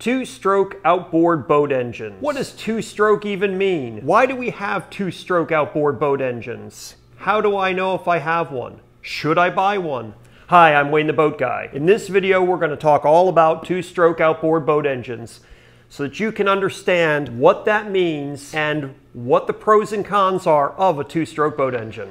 Two-stroke outboard boat engine. What does two-stroke even mean? Why do we have two-stroke outboard boat engines? How do I know if I have one? Should I buy one? Hi, I'm Wayne the Boat Guy. In this video, we're going to talk all about two-stroke outboard boat engines so that you can understand what that means and what the pros and cons are of a two-stroke boat engine.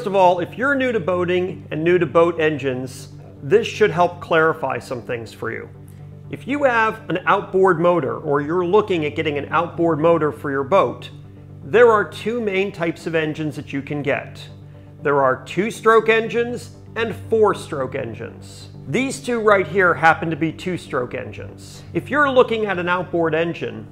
First of all, if you're new to boating and new to boat engines, this should help clarify some things for you. If you have an outboard motor or you're looking at getting an outboard motor for your boat, there are two main types of engines that you can get. There are two-stroke engines and four-stroke engines. These two right here happen to be two-stroke engines. If you're looking at an outboard engine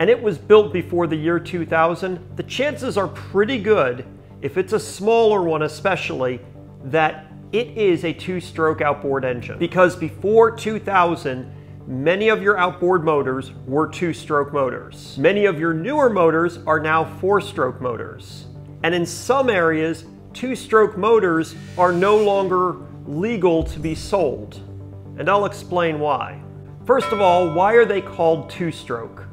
and it was built before the year 2000, the chances are pretty good if it's a smaller one especially, that it is a two-stroke outboard engine. Because before 2000, many of your outboard motors were two-stroke motors. Many of your newer motors are now four-stroke motors. And in some areas, two-stroke motors are no longer legal to be sold. And I'll explain why. First of all, why are they called two-stroke?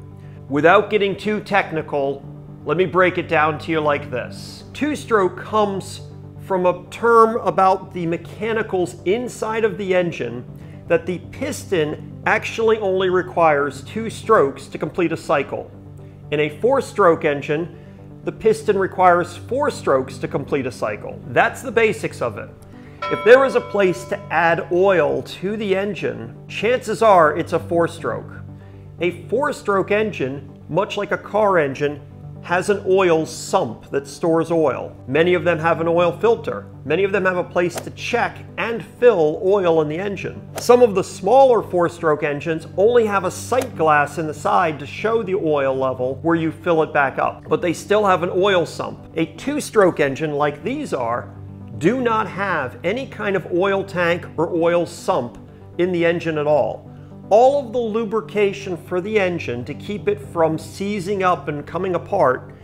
Without getting too technical, let me break it down to you like this. Two-stroke comes from a term about the mechanicals inside of the engine that the piston actually only requires two strokes to complete a cycle. In a four-stroke engine, the piston requires four strokes to complete a cycle. That's the basics of it. If there is a place to add oil to the engine, chances are it's a four-stroke. A four-stroke engine, much like a car engine, has an oil sump that stores oil. Many of them have an oil filter. Many of them have a place to check and fill oil in the engine. Some of the smaller four-stroke engines only have a sight glass in the side to show the oil level where you fill it back up, but they still have an oil sump. A two-stroke engine like these are do not have any kind of oil tank or oil sump in the engine at all all of the lubrication for the engine to keep it from seizing up and coming apart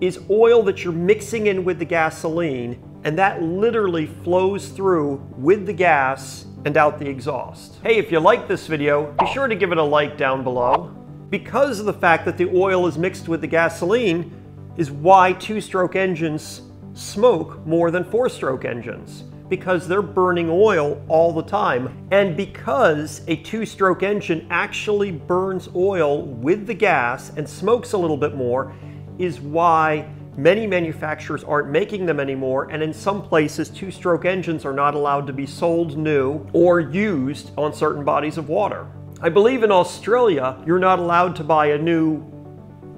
is oil that you're mixing in with the gasoline and that literally flows through with the gas and out the exhaust. Hey, if you like this video, be sure to give it a like down below. Because of the fact that the oil is mixed with the gasoline is why two-stroke engines smoke more than four-stroke engines because they're burning oil all the time. And because a two-stroke engine actually burns oil with the gas and smokes a little bit more is why many manufacturers aren't making them anymore and in some places two-stroke engines are not allowed to be sold new or used on certain bodies of water. I believe in Australia you're not allowed to buy a new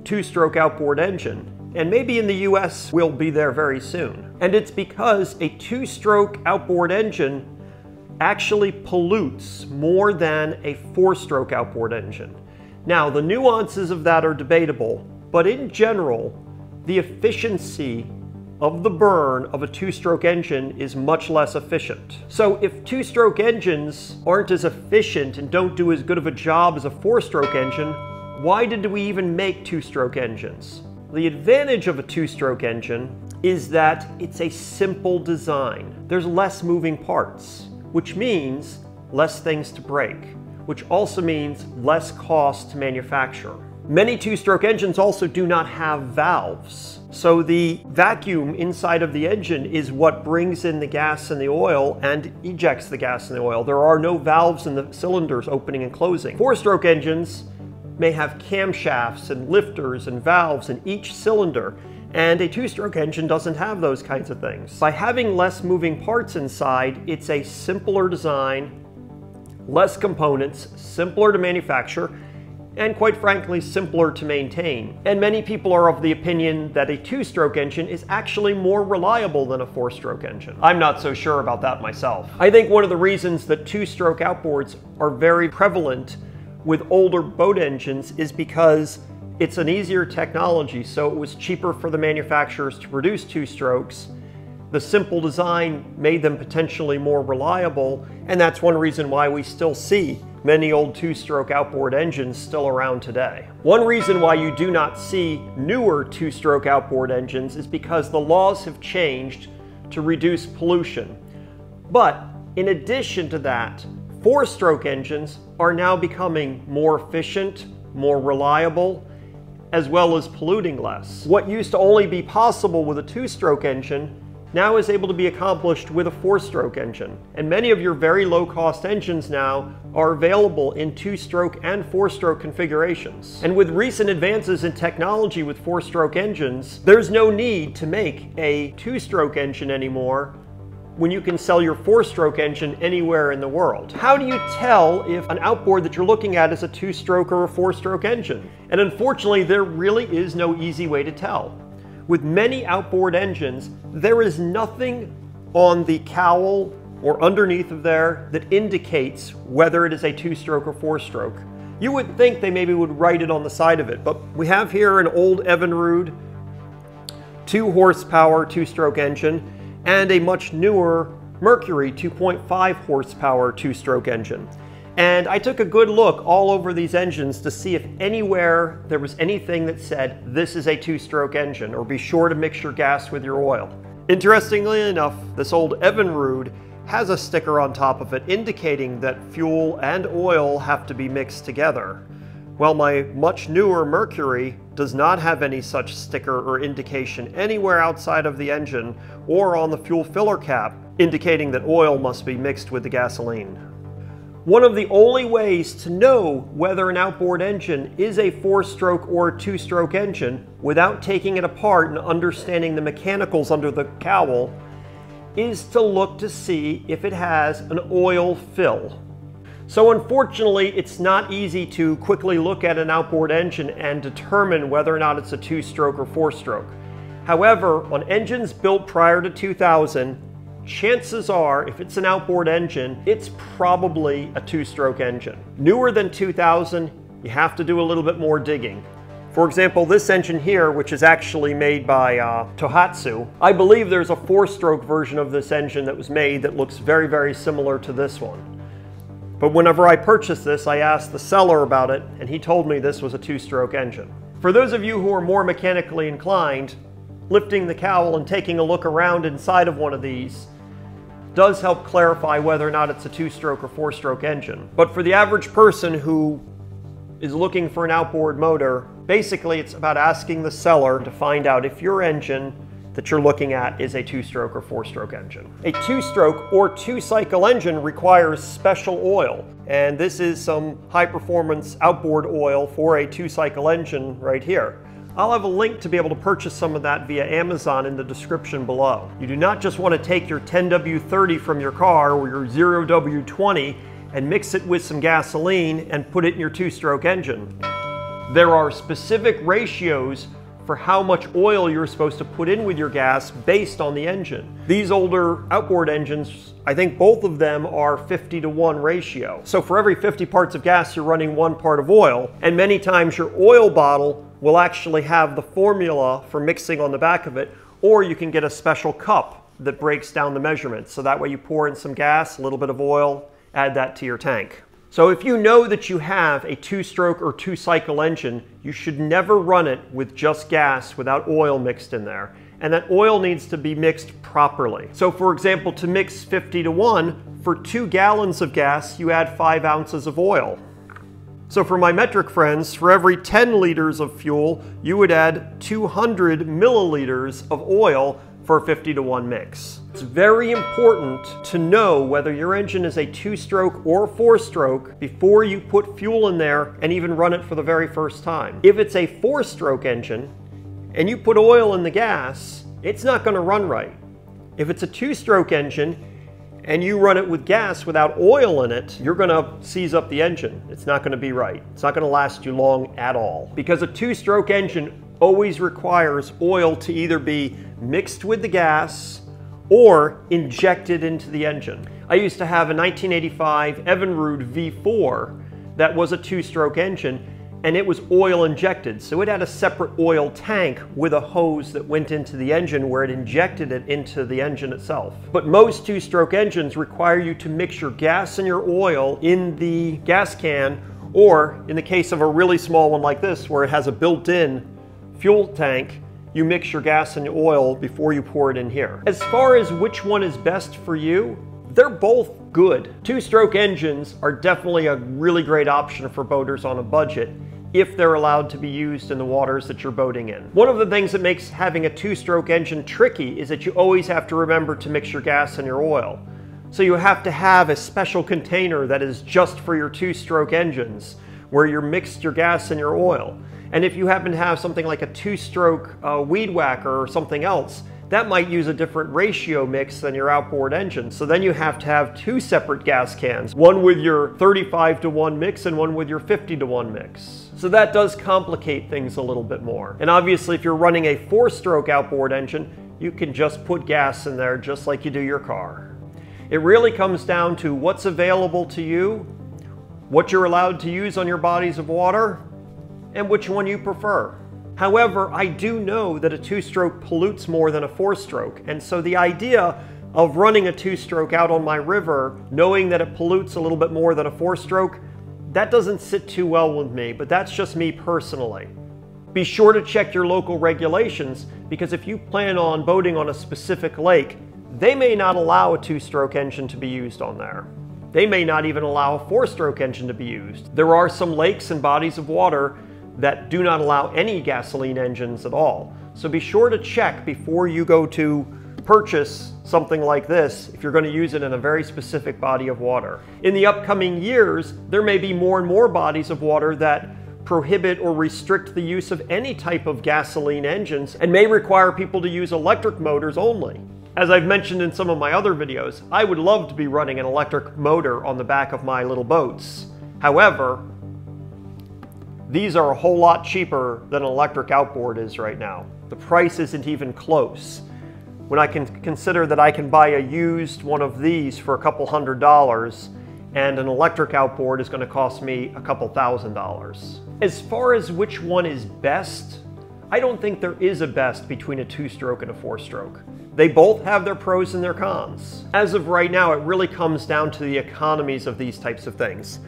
two-stroke outboard engine and maybe in the US we'll be there very soon. And it's because a two-stroke outboard engine actually pollutes more than a four-stroke outboard engine. Now, the nuances of that are debatable, but in general, the efficiency of the burn of a two-stroke engine is much less efficient. So if two-stroke engines aren't as efficient and don't do as good of a job as a four-stroke engine, why did we even make two-stroke engines? The advantage of a two-stroke engine is that it's a simple design. There's less moving parts, which means less things to break, which also means less cost to manufacture. Many two-stroke engines also do not have valves. So the vacuum inside of the engine is what brings in the gas and the oil and ejects the gas and the oil. There are no valves in the cylinders opening and closing. Four-stroke engines may have camshafts and lifters and valves in each cylinder, and a two-stroke engine doesn't have those kinds of things. By having less moving parts inside, it's a simpler design, less components, simpler to manufacture, and quite frankly, simpler to maintain. And many people are of the opinion that a two-stroke engine is actually more reliable than a four-stroke engine. I'm not so sure about that myself. I think one of the reasons that two-stroke outboards are very prevalent with older boat engines is because it's an easier technology, so it was cheaper for the manufacturers to produce two strokes. The simple design made them potentially more reliable, and that's one reason why we still see many old two-stroke outboard engines still around today. One reason why you do not see newer two-stroke outboard engines is because the laws have changed to reduce pollution. But in addition to that, four-stroke engines are now becoming more efficient, more reliable, as well as polluting less. What used to only be possible with a two-stroke engine now is able to be accomplished with a four-stroke engine. And many of your very low-cost engines now are available in two-stroke and four-stroke configurations. And with recent advances in technology with four-stroke engines, there's no need to make a two-stroke engine anymore when you can sell your four-stroke engine anywhere in the world. How do you tell if an outboard that you're looking at is a two-stroke or a four-stroke engine? And unfortunately, there really is no easy way to tell. With many outboard engines, there is nothing on the cowl or underneath of there that indicates whether it is a two-stroke or four-stroke. You would think they maybe would write it on the side of it, but we have here an old Evinrude, two horsepower, two-stroke engine, and a much newer Mercury 2.5 horsepower two-stroke engine. And I took a good look all over these engines to see if anywhere there was anything that said this is a two-stroke engine or be sure to mix your gas with your oil. Interestingly enough, this old Evinrude has a sticker on top of it indicating that fuel and oil have to be mixed together. Well, my much newer Mercury does not have any such sticker or indication anywhere outside of the engine or on the fuel filler cap indicating that oil must be mixed with the gasoline. One of the only ways to know whether an outboard engine is a four-stroke or two-stroke engine without taking it apart and understanding the mechanicals under the cowl is to look to see if it has an oil fill. So unfortunately, it's not easy to quickly look at an outboard engine and determine whether or not it's a two-stroke or four-stroke. However, on engines built prior to 2000, chances are, if it's an outboard engine, it's probably a two-stroke engine. Newer than 2000, you have to do a little bit more digging. For example, this engine here, which is actually made by uh, Tohatsu, I believe there's a four-stroke version of this engine that was made that looks very, very similar to this one. But whenever I purchased this, I asked the seller about it, and he told me this was a two-stroke engine. For those of you who are more mechanically inclined, lifting the cowl and taking a look around inside of one of these does help clarify whether or not it's a two-stroke or four-stroke engine. But for the average person who is looking for an outboard motor, basically it's about asking the seller to find out if your engine that you're looking at is a two-stroke or four-stroke engine. A two-stroke or two-cycle engine requires special oil, and this is some high-performance outboard oil for a two-cycle engine right here. I'll have a link to be able to purchase some of that via Amazon in the description below. You do not just want to take your 10W30 from your car or your 0W20 and mix it with some gasoline and put it in your two-stroke engine. There are specific ratios for how much oil you're supposed to put in with your gas based on the engine. These older outboard engines, I think both of them are 50 to 1 ratio. So for every 50 parts of gas, you're running one part of oil. And many times your oil bottle will actually have the formula for mixing on the back of it, or you can get a special cup that breaks down the measurements. So that way you pour in some gas, a little bit of oil, add that to your tank. So if you know that you have a two-stroke or two-cycle engine, you should never run it with just gas without oil mixed in there. And that oil needs to be mixed properly. So for example, to mix 50 to 1, for two gallons of gas, you add five ounces of oil. So for my metric friends, for every 10 liters of fuel, you would add 200 milliliters of oil for a 50 to 1 mix. It's very important to know whether your engine is a two-stroke or four-stroke before you put fuel in there and even run it for the very first time. If it's a four-stroke engine and you put oil in the gas, it's not going to run right. If it's a two-stroke engine and you run it with gas without oil in it, you're going to seize up the engine. It's not going to be right. It's not going to last you long at all. Because a two-stroke engine always requires oil to either be mixed with the gas or injected into the engine. I used to have a 1985 Evinrude V4 that was a two-stroke engine and it was oil injected. So it had a separate oil tank with a hose that went into the engine where it injected it into the engine itself. But most two-stroke engines require you to mix your gas and your oil in the gas can, or in the case of a really small one like this, where it has a built-in fuel tank, you mix your gas and oil before you pour it in here. As far as which one is best for you, they're both good. Two-stroke engines are definitely a really great option for boaters on a budget if they're allowed to be used in the waters that you're boating in. One of the things that makes having a two-stroke engine tricky is that you always have to remember to mix your gas and your oil. So you have to have a special container that is just for your two-stroke engines where you mixed your gas and your oil. And if you happen to have something like a two-stroke uh, weed whacker or something else, that might use a different ratio mix than your outboard engine. So then you have to have two separate gas cans, one with your 35 to 1 mix and one with your 50 to 1 mix. So that does complicate things a little bit more. And obviously if you're running a four-stroke outboard engine, you can just put gas in there just like you do your car. It really comes down to what's available to you, what you're allowed to use on your bodies of water, and which one you prefer. However, I do know that a two-stroke pollutes more than a four-stroke, and so the idea of running a two-stroke out on my river, knowing that it pollutes a little bit more than a four-stroke, that doesn't sit too well with me, but that's just me personally. Be sure to check your local regulations, because if you plan on boating on a specific lake, they may not allow a two-stroke engine to be used on there. They may not even allow a four-stroke engine to be used. There are some lakes and bodies of water that do not allow any gasoline engines at all. So be sure to check before you go to purchase something like this if you're going to use it in a very specific body of water. In the upcoming years, there may be more and more bodies of water that prohibit or restrict the use of any type of gasoline engines and may require people to use electric motors only. As I've mentioned in some of my other videos, I would love to be running an electric motor on the back of my little boats. However, these are a whole lot cheaper than an electric outboard is right now. The price isn't even close. When I can consider that I can buy a used one of these for a couple hundred dollars and an electric outboard is going to cost me a couple thousand dollars. As far as which one is best, I don't think there is a best between a two-stroke and a four-stroke. They both have their pros and their cons. As of right now, it really comes down to the economies of these types of things.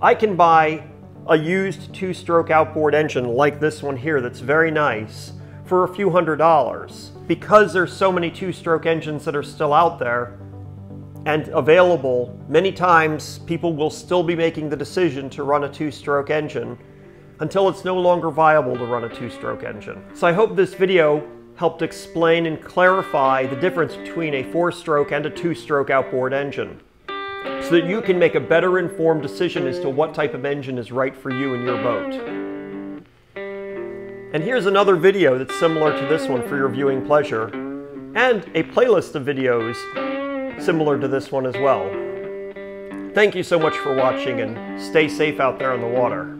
I can buy a used two-stroke outboard engine like this one here that's very nice for a few hundred dollars. Because there's so many two-stroke engines that are still out there and available, many times people will still be making the decision to run a two-stroke engine until it's no longer viable to run a two-stroke engine. So I hope this video helped explain and clarify the difference between a four-stroke and a two-stroke outboard engine so that you can make a better informed decision as to what type of engine is right for you and your boat. And here's another video that's similar to this one for your viewing pleasure, and a playlist of videos similar to this one as well. Thank you so much for watching and stay safe out there on the water.